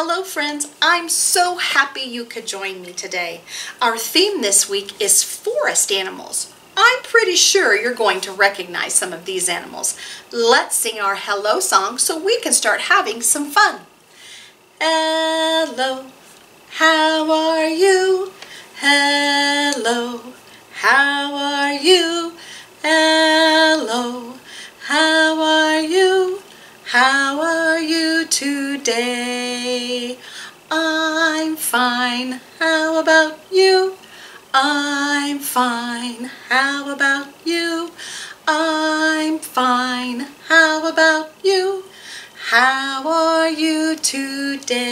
Hello friends, I'm so happy you could join me today. Our theme this week is forest animals. I'm pretty sure you're going to recognize some of these animals. Let's sing our hello song so we can start having some fun. Hello, how are you? Hello, how are you? Hello, how are you? How are you today? I'm fine. How about you? I'm fine. How about you? I'm fine. How about you? How are you today?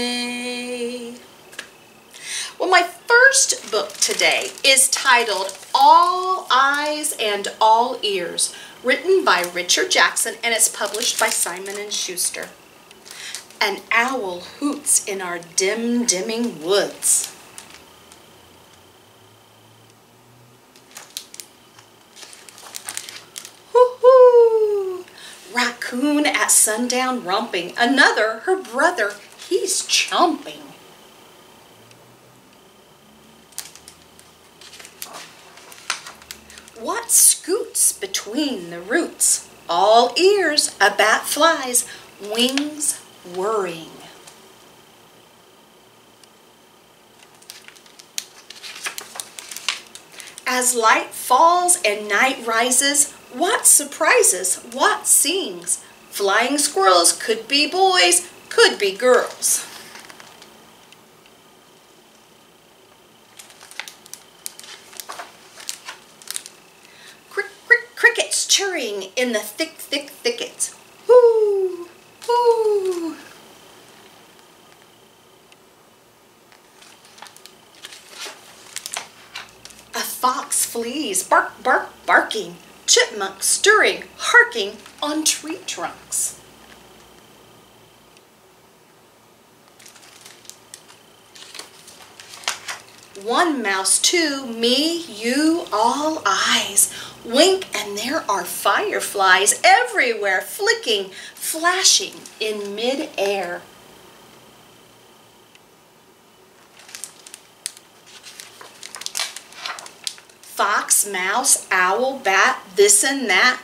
Well, my first book today is titled All Eyes and All Ears written by Richard Jackson and it's published by Simon & Schuster. An owl hoots in our dim, dimming woods. Raccoon at sundown romping. Another, her brother, he's chomping. What scoots between the roots? All ears, a bat flies, wings whirring. As light falls and night rises, what surprises, what sings? Flying squirrels could be boys, could be girls. In the thick, thick thicket. Whoo! Whoo! A fox flees, bark, bark, barking. Chipmunk stirring, harking on tree trunks. One mouse, two, me, you, all eyes. Wink and there are fireflies everywhere, flicking, flashing in mid-air. Fox, mouse, owl, bat, this and that.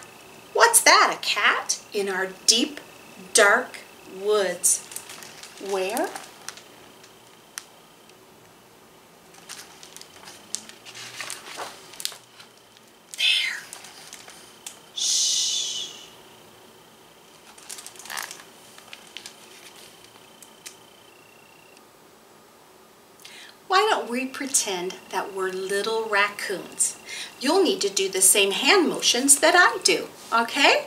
What's that, a cat? In our deep, dark woods. Where? Why don't we pretend that we're little raccoons? You'll need to do the same hand motions that I do, okay?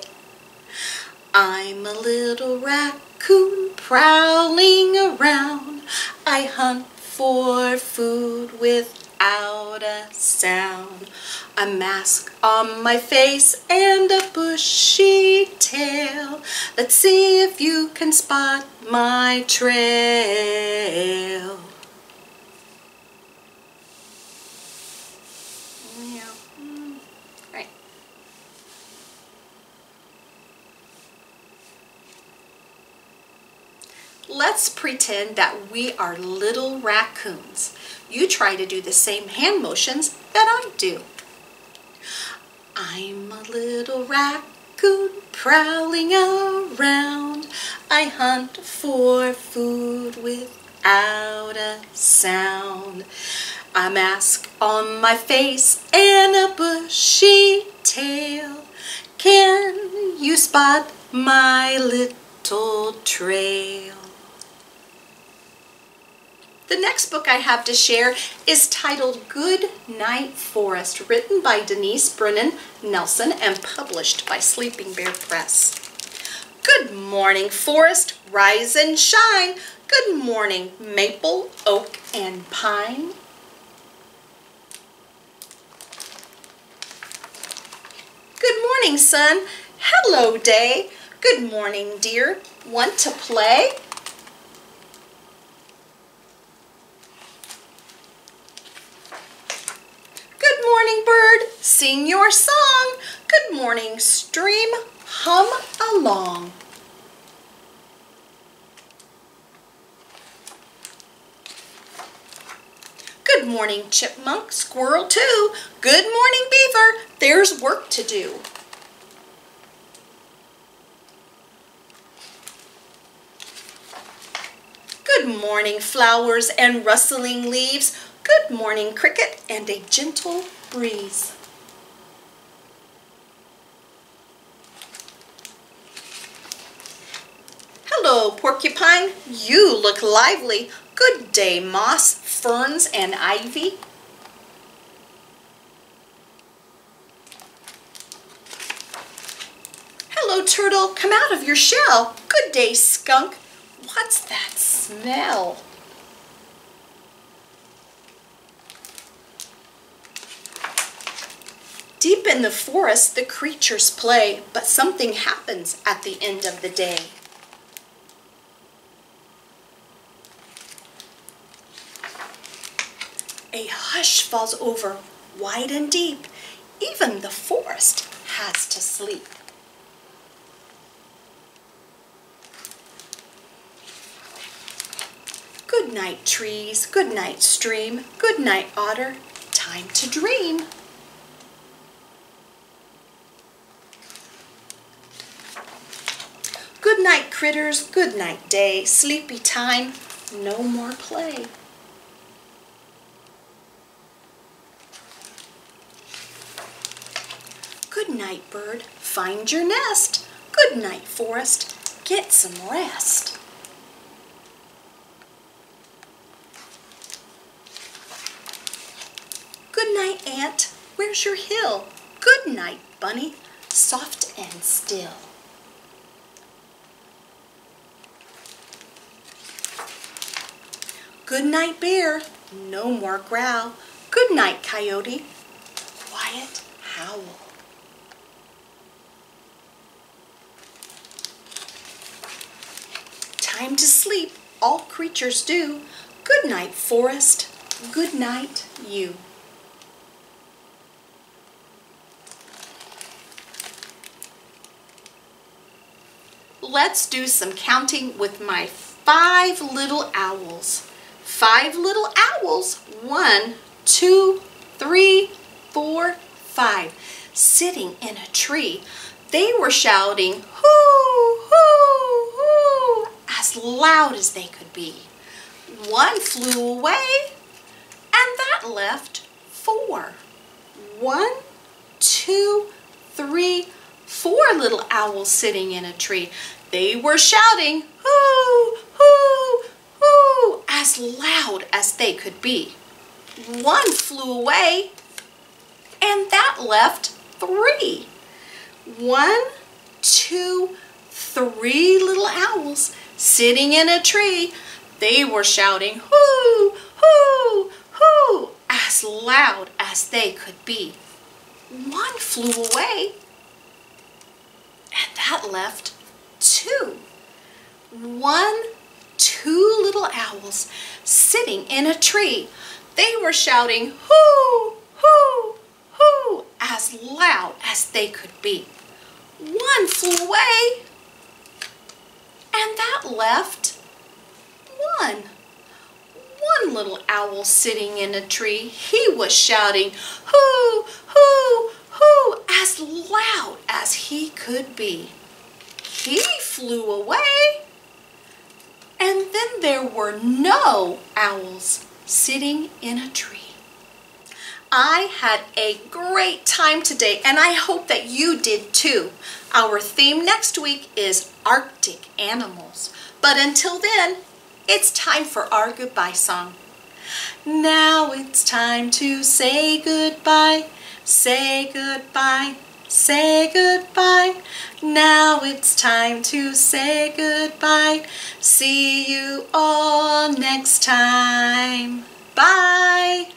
I'm a little raccoon prowling around. I hunt for food without a sound. A mask on my face and a bushy tail. Let's see if you can spot my trail. Let's pretend that we are little raccoons. You try to do the same hand motions that I do. I'm a little raccoon prowling around. I hunt for food without a sound. A mask on my face and a bushy tail. Can you spot my little trail? The next book I have to share is titled Good Night Forest, written by Denise Brennan Nelson and published by Sleeping Bear Press. Good morning, forest, rise and shine. Good morning, maple, oak, and pine. Good morning, sun. Hello, day. Good morning, dear. Want to play? Good morning, bird. Sing your song. Good morning, stream. Hum along. Good morning, chipmunk, squirrel too. Good morning, beaver. There's work to do. Good morning, flowers and rustling leaves. Good morning, cricket and a gentle breeze. Hello, porcupine. You look lively. Good day, moss, ferns, and ivy. Hello, turtle. Come out of your shell. Good day, skunk. What's that smell? Deep in the forest, the creatures play, but something happens at the end of the day. A hush falls over, wide and deep. Even the forest has to sleep. Good night, trees. Good night, stream. Good night, otter. Time to dream. Good night, critters. Good night, day. Sleepy time. No more play. Good night, bird. Find your nest. Good night, forest. Get some rest. Good night, ant. Where's your hill? Good night, bunny. Soft and still. Good night, bear. No more growl. Good night, coyote. Quiet howl. Time to sleep, all creatures do. Good night, forest. Good night, you. Let's do some counting with my five little owls. Five little owls. One, two, three, four, five. Sitting in a tree. They were shouting, hoo, as loud as they could be. One flew away, and that left four. One, two, three, four little owls sitting in a tree. They were shouting, hoo, hoo, hoo, as loud as they could be. One flew away, and that left three. One, two, three little owls sitting in a tree. They were shouting, hoo, hoo, hoo, as loud as they could be. One flew away, and that left two. One, two little owls sitting in a tree. They were shouting, hoo, hoo, hoo, as loud as they could be. One flew away, and that left one. One little owl sitting in a tree, he was shouting, hoo, hoo, hoo, as loud as he could be. He flew away, and then there were no owls sitting in a tree. I had a great time today and I hope that you did too. Our theme next week is Arctic animals. But until then, it's time for our goodbye song. Now it's time to say goodbye, say goodbye, say goodbye. Now it's time to say goodbye. See you all next time. Bye.